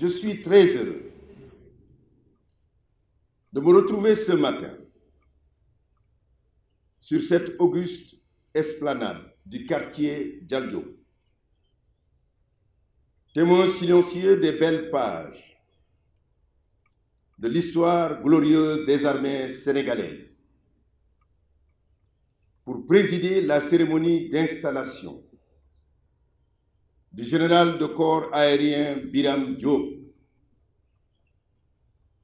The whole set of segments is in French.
je suis très heureux de me retrouver ce matin sur cette auguste esplanade du quartier Djaldio, témoin silencieux des belles pages de l'histoire glorieuse des armées sénégalaises, pour présider la cérémonie d'installation du général de corps aérien Biram Diop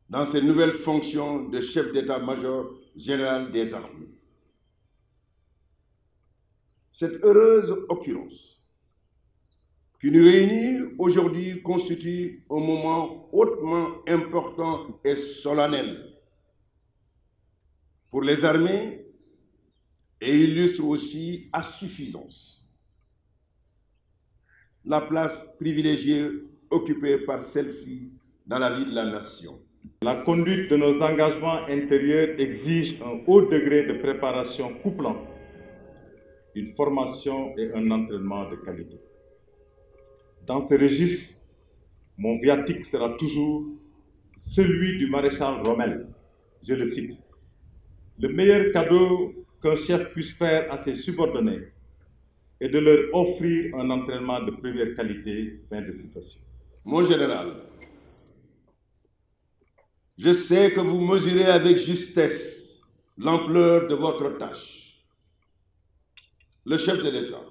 dans ses nouvelles fonctions de chef d'état-major général des armées. Cette heureuse occurrence qui nous réunit aujourd'hui constitue un moment hautement important et solennel pour les armées et illustre aussi à suffisance la place privilégiée occupée par celle-ci dans la vie de la nation. La conduite de nos engagements intérieurs exige un haut degré de préparation couplant une formation et un entraînement de qualité. Dans ce registre, mon viatique sera toujours celui du maréchal Rommel. Je le cite. Le meilleur cadeau qu'un chef puisse faire à ses subordonnés est de leur offrir un entraînement de première qualité. Fin de citation. Mon général, je sais que vous mesurez avec justesse l'ampleur de votre tâche. Le chef de l'État,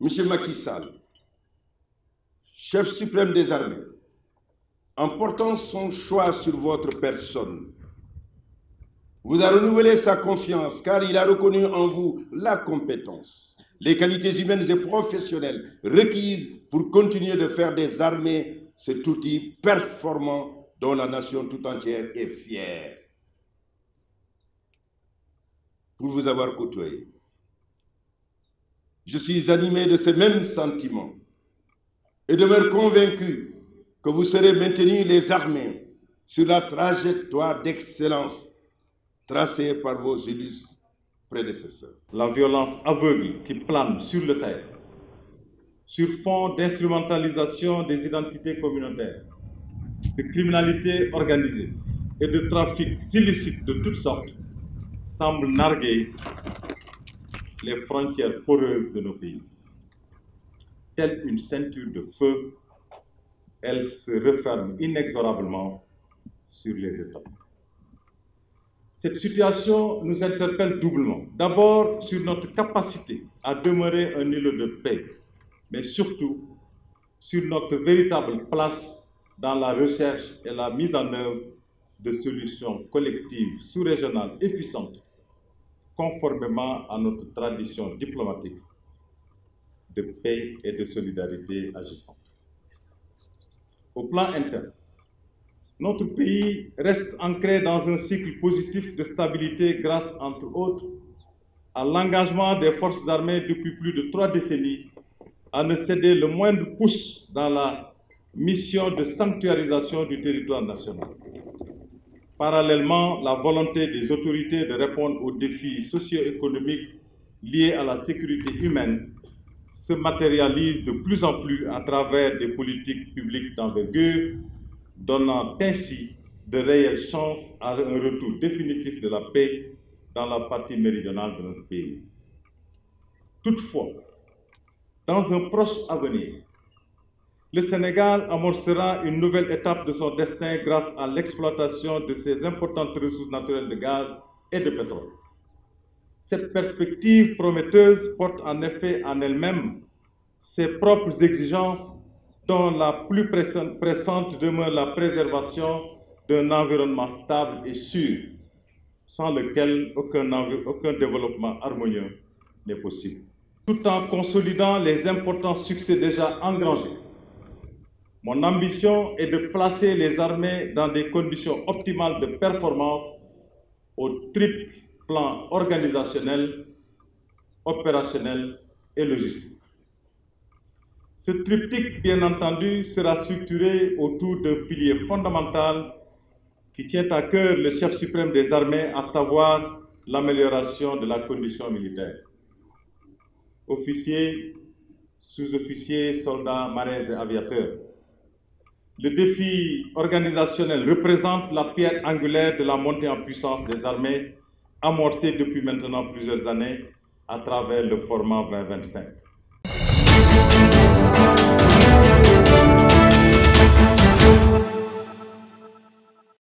M. Macky Sall, chef suprême des armées, en portant son choix sur votre personne, vous a renouvelé sa confiance car il a reconnu en vous la compétence, les qualités humaines et professionnelles requises pour continuer de faire des armées cet outil performant dont la nation tout entière est fière. Pour vous avoir côtoyé, je suis animé de ces mêmes sentiments et demeure convaincu que vous serez maintenu les armées sur la trajectoire d'excellence tracée par vos illustres La violence aveugle qui plane sur le Sahel, sur fond d'instrumentalisation des identités communautaires, de criminalité organisée et de trafic illicite de toutes sortes, semble narguer les frontières poreuses de nos pays. Telle une ceinture de feu, elle se referme inexorablement sur les États. Cette situation nous interpelle doublement. D'abord sur notre capacité à demeurer un îlot de paix, mais surtout sur notre véritable place dans la recherche et la mise en œuvre de solutions collectives sous-régionales efficientes, conformément à notre tradition diplomatique de paix et de solidarité agissante. Au plan interne, notre pays reste ancré dans un cycle positif de stabilité grâce, entre autres, à l'engagement des forces armées depuis plus de trois décennies à ne céder le moindre pouce dans la mission de sanctuarisation du territoire national. Parallèlement, la volonté des autorités de répondre aux défis socio-économiques liés à la sécurité humaine se matérialise de plus en plus à travers des politiques publiques d'envergure, donnant ainsi de réelles chances à un retour définitif de la paix dans la partie méridionale de notre pays. Toutefois, dans un proche avenir, le Sénégal amorcera une nouvelle étape de son destin grâce à l'exploitation de ses importantes ressources naturelles de gaz et de pétrole. Cette perspective prometteuse porte en effet en elle-même ses propres exigences dont la plus pressante demeure la préservation d'un environnement stable et sûr, sans lequel aucun, aucun développement harmonieux n'est possible. Tout en consolidant les importants succès déjà engrangés, mon ambition est de placer les armées dans des conditions optimales de performance au triple plan organisationnel, opérationnel et logistique. Ce triptyque, bien entendu, sera structuré autour d'un pilier fondamental qui tient à cœur le chef suprême des armées, à savoir l'amélioration de la condition militaire. Officiers, sous-officiers, soldats, marins et aviateurs, le défi organisationnel représente la pierre angulaire de la montée en puissance des armées amorcée depuis maintenant plusieurs années à travers le format 2025. Thank you.